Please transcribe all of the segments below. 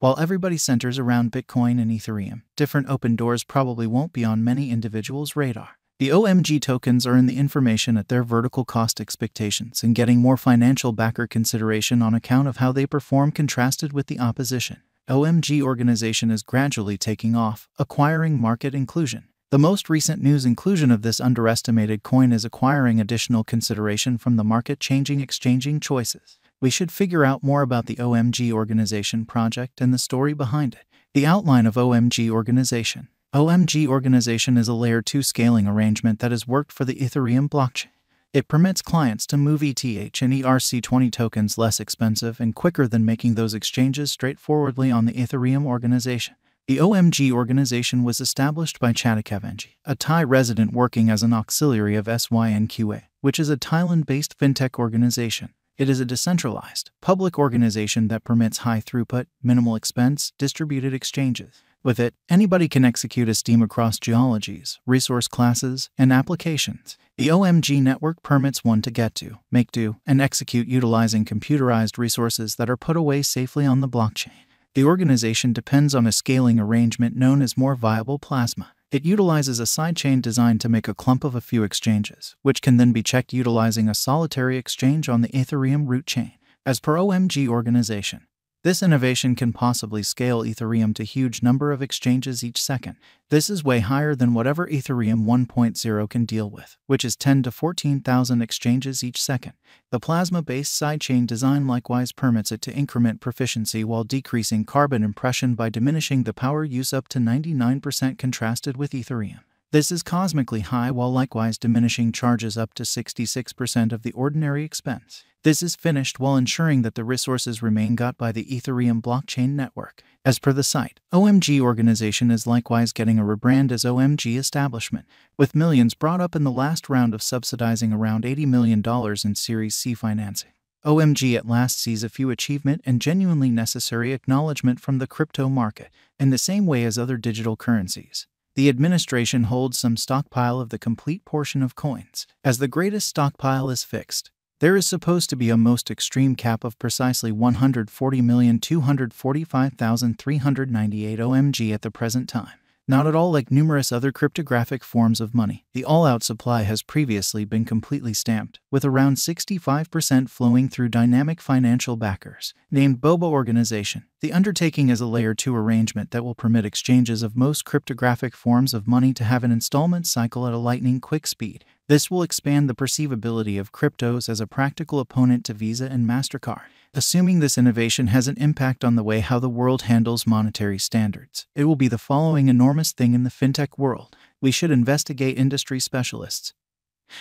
While everybody centers around Bitcoin and Ethereum, different open doors probably won't be on many individuals' radar. The OMG tokens are in the information at their vertical cost expectations and getting more financial backer consideration on account of how they perform contrasted with the opposition. OMG organization is gradually taking off, acquiring market inclusion. The most recent news inclusion of this underestimated coin is acquiring additional consideration from the market changing exchanging choices. We should figure out more about the OMG organization project and the story behind it. The outline of OMG organization. OMG organization is a layer 2 scaling arrangement that has worked for the Ethereum blockchain. It permits clients to move ETH and ERC20 tokens less expensive and quicker than making those exchanges straightforwardly on the Ethereum organization. The OMG organization was established by Chhatak a Thai resident working as an auxiliary of SYNQA, which is a Thailand based fintech organization. It is a decentralized, public organization that permits high throughput, minimal expense, distributed exchanges. With it, anybody can execute a STEAM across geologies, resource classes, and applications. The OMG network permits one to get to, make do, and execute utilizing computerized resources that are put away safely on the blockchain. The organization depends on a scaling arrangement known as more viable plasma. It utilizes a sidechain designed to make a clump of a few exchanges, which can then be checked utilizing a solitary exchange on the Ethereum root chain. As per OMG organization, this innovation can possibly scale Ethereum to huge number of exchanges each second. This is way higher than whatever Ethereum 1.0 can deal with, which is 10 to 14,000 exchanges each second. The plasma-based sidechain design likewise permits it to increment proficiency while decreasing carbon impression by diminishing the power use up to 99% contrasted with Ethereum. This is cosmically high while likewise diminishing charges up to 66% of the ordinary expense. This is finished while ensuring that the resources remain got by the Ethereum blockchain network. As per the site, OMG organization is likewise getting a rebrand as OMG establishment, with millions brought up in the last round of subsidizing around $80 million in Series C financing. OMG at last sees a few achievement and genuinely necessary acknowledgement from the crypto market, in the same way as other digital currencies. The administration holds some stockpile of the complete portion of coins, as the greatest stockpile is fixed. There is supposed to be a most extreme cap of precisely 140,245,398 OMG at the present time. Not at all like numerous other cryptographic forms of money, the all out supply has previously been completely stamped, with around 65% flowing through dynamic financial backers, named Boba Organization. The undertaking is a layer 2 arrangement that will permit exchanges of most cryptographic forms of money to have an installment cycle at a lightning quick speed. This will expand the perceivability of cryptos as a practical opponent to Visa and MasterCard. Assuming this innovation has an impact on the way how the world handles monetary standards, it will be the following enormous thing in the fintech world. We should investigate industry specialists.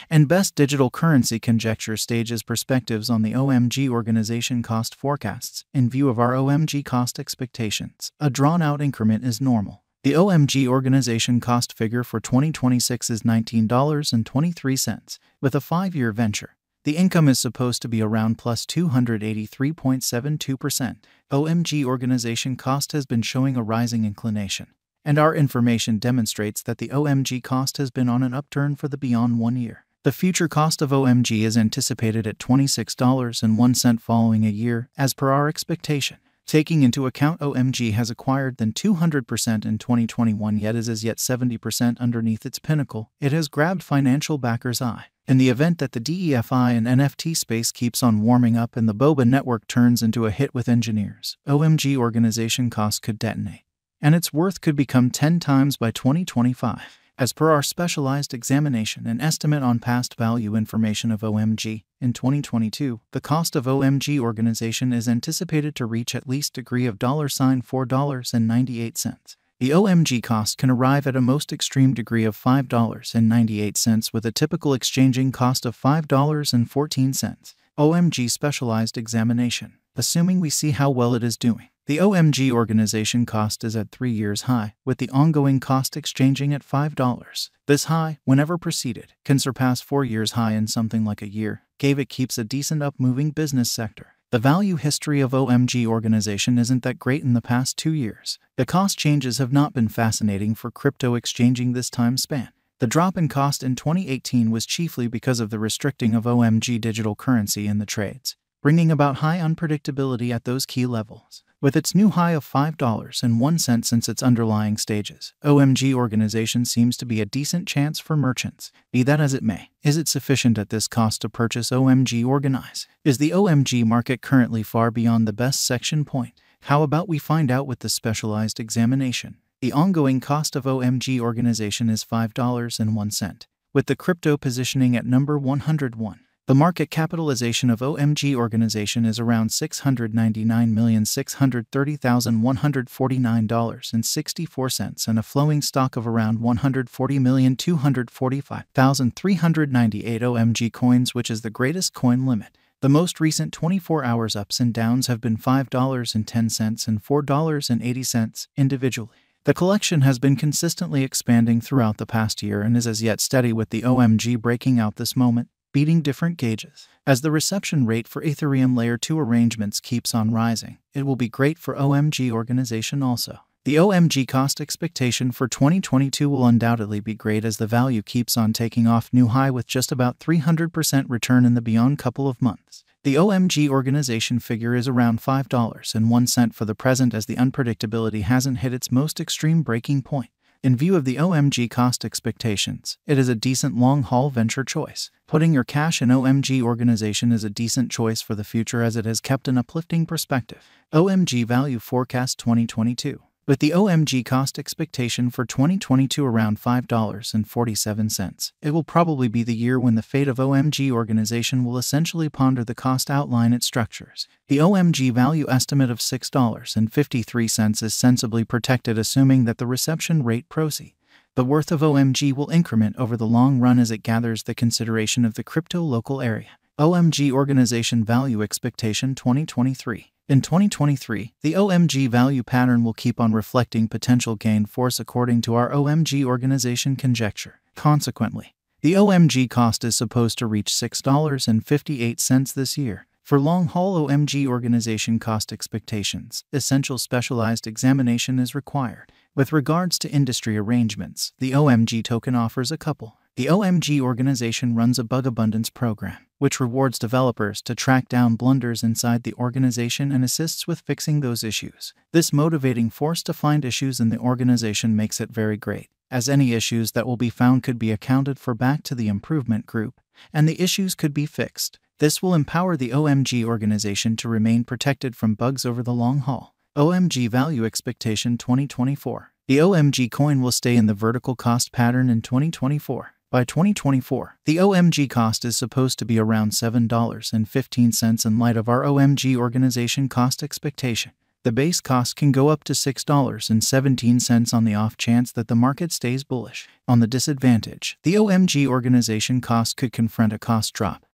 And best digital currency conjecture stages perspectives on the OMG organization cost forecasts in view of our OMG cost expectations. A drawn out increment is normal. The OMG organization cost figure for 2026 is $19.23, with a five year venture. The income is supposed to be around plus 283.72%. OMG organization cost has been showing a rising inclination, and our information demonstrates that the OMG cost has been on an upturn for the beyond one year. The future cost of OMG is anticipated at $26.01 following a year, as per our expectation. Taking into account OMG has acquired than 200% in 2021 yet is as yet 70% underneath its pinnacle, it has grabbed financial backers' eye. In the event that the DeFi and NFT space keeps on warming up and the Boba network turns into a hit with engineers, OMG organization costs could detonate, and its worth could become 10 times by 2025. As per our specialized examination and estimate on past value information of OMG, in 2022, the cost of OMG organization is anticipated to reach at least degree of $4.98. The OMG cost can arrive at a most extreme degree of $5.98 with a typical exchanging cost of $5.14. OMG Specialized Examination. Assuming we see how well it is doing. The OMG organization cost is at three years high, with the ongoing cost exchanging at $5. This high, whenever preceded, can surpass four years high in something like a year. Gave it keeps a decent up moving business sector. The value history of OMG organization isn't that great in the past two years. The cost changes have not been fascinating for crypto exchanging this time span. The drop in cost in 2018 was chiefly because of the restricting of OMG digital currency in the trades, bringing about high unpredictability at those key levels. With its new high of $5.01 since its underlying stages, OMG organization seems to be a decent chance for merchants. Be that as it may, is it sufficient at this cost to purchase OMG Organize? Is the OMG market currently far beyond the best section point? How about we find out with the specialized examination? The ongoing cost of OMG organization is $5.01, with the crypto positioning at number 101. The market capitalization of OMG organization is around $699,630,149.64 and a flowing stock of around 140,245,398 OMG coins, which is the greatest coin limit. The most recent 24 hours ups and downs have been $5.10 and $4.80 individually. The collection has been consistently expanding throughout the past year and is as yet steady with the OMG breaking out this moment beating different gauges. As the reception rate for Ethereum Layer 2 arrangements keeps on rising, it will be great for OMG organization also. The OMG cost expectation for 2022 will undoubtedly be great as the value keeps on taking off new high with just about 300% return in the beyond couple of months. The OMG organization figure is around $5.01 for the present as the unpredictability hasn't hit its most extreme breaking point. In view of the OMG cost expectations, it is a decent long haul venture choice. Putting your cash in OMG organization is a decent choice for the future as it has kept an uplifting perspective. OMG Value Forecast 2022 with the OMG cost expectation for 2022 around $5.47, it will probably be the year when the fate of OMG organization will essentially ponder the cost outline it structures. The OMG value estimate of $6.53 is sensibly protected assuming that the reception rate proceed. The worth of OMG will increment over the long run as it gathers the consideration of the crypto local area. OMG Organization Value Expectation 2023 in 2023, the OMG value pattern will keep on reflecting potential gain force according to our OMG organization conjecture. Consequently, the OMG cost is supposed to reach $6.58 this year. For long haul OMG organization cost expectations, essential specialized examination is required. With regards to industry arrangements, the OMG token offers a couple. The OMG organization runs a bug abundance program which rewards developers to track down blunders inside the organization and assists with fixing those issues. This motivating force to find issues in the organization makes it very great, as any issues that will be found could be accounted for back to the improvement group, and the issues could be fixed. This will empower the OMG organization to remain protected from bugs over the long haul. OMG Value Expectation 2024 The OMG coin will stay in the vertical cost pattern in 2024. By 2024, the OMG cost is supposed to be around $7.15 in light of our OMG organization cost expectation. The base cost can go up to $6.17 on the off chance that the market stays bullish. On the disadvantage, the OMG organization cost could confront a cost drop.